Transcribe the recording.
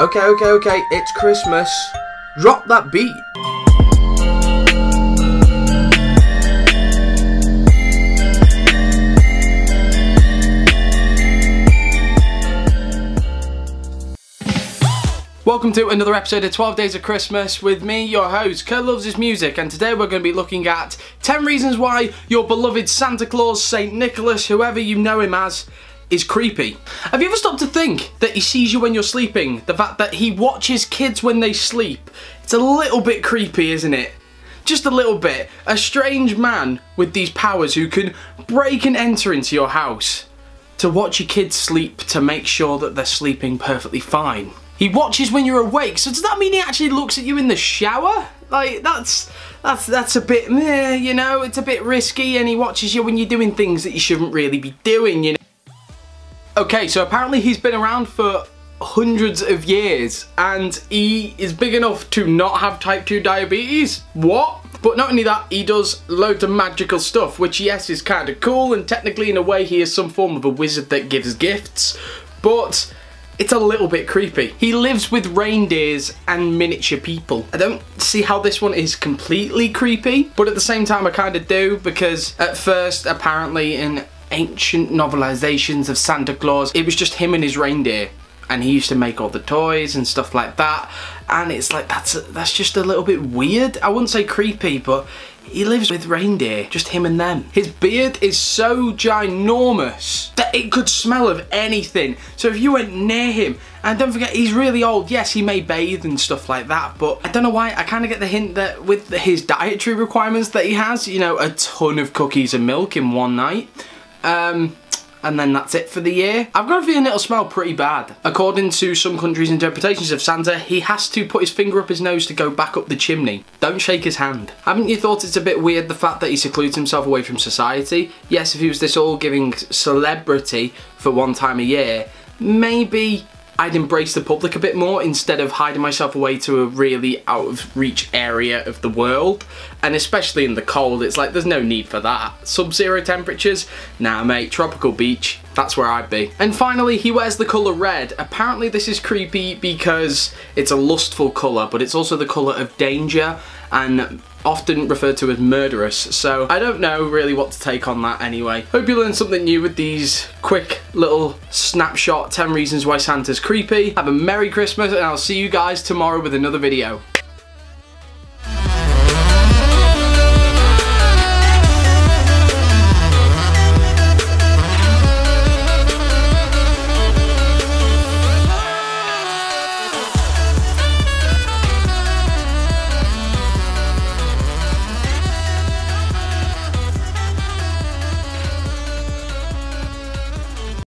Okay, okay, okay, it's Christmas. Drop that beat. Welcome to another episode of 12 Days of Christmas with me, your host, Curly Loves His Music, and today we're going to be looking at 10 reasons why your beloved Santa Claus, St. Nicholas, whoever you know him as, is creepy. Have you ever stopped to think that he sees you when you're sleeping? The fact that he watches kids when they sleep? It's a little bit creepy, isn't it? Just a little bit. A strange man with these powers who can break and enter into your house to watch your kids sleep to make sure that they're sleeping perfectly fine. He watches when you're awake, so does that mean he actually looks at you in the shower? Like, that's, that's, that's a bit meh, you know, it's a bit risky and he watches you when you're doing things that you shouldn't really be doing, you know. Okay, so apparently he's been around for hundreds of years and he is big enough to not have type 2 diabetes. What? But not only that, he does loads of magical stuff, which yes is kind of cool and technically in a way he is some form of a wizard that gives gifts, but it's a little bit creepy. He lives with reindeers and miniature people. I don't see how this one is completely creepy, but at the same time I kind of do because at first apparently in ancient novelizations of Santa Claus, it was just him and his reindeer and he used to make all the toys and stuff like that. And it's like that's that's just a little bit weird. I wouldn't say creepy but he lives with reindeer just him and them. His beard is so ginormous that it could smell of anything. So if you went near him and don't forget he's really old. Yes he may bathe and stuff like that but I don't know why. I kind of get the hint that with his dietary requirements that he has you know a ton of cookies and milk in one night um and then that's it for the year. I've got a feeling it'll smell pretty bad. According to some countries' interpretations of Santa, he has to put his finger up his nose to go back up the chimney. Don't shake his hand. Haven't you thought it's a bit weird the fact that he secludes himself away from society? Yes, if he was this all giving celebrity for one time a year, maybe I'd embrace the public a bit more instead of hiding myself away to a really out of reach area of the world. And especially in the cold, it's like there's no need for that. Sub-zero temperatures? Nah mate, tropical beach, that's where I'd be. And finally, he wears the colour red. Apparently this is creepy because it's a lustful colour, but it's also the colour of danger and often referred to as murderous. So I don't know really what to take on that anyway. Hope you learned something new with these quick little snapshot 10 reasons why Santa's creepy. Have a Merry Christmas and I'll see you guys tomorrow with another video.